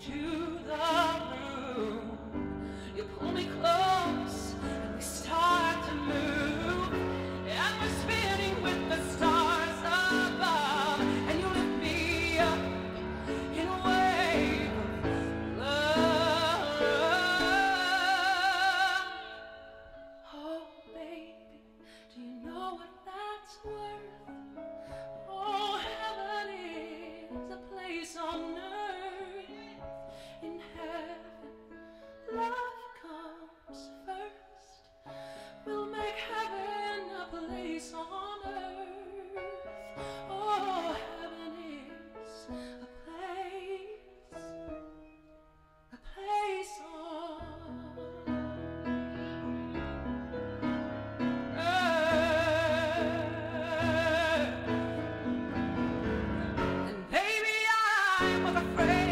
to afraid.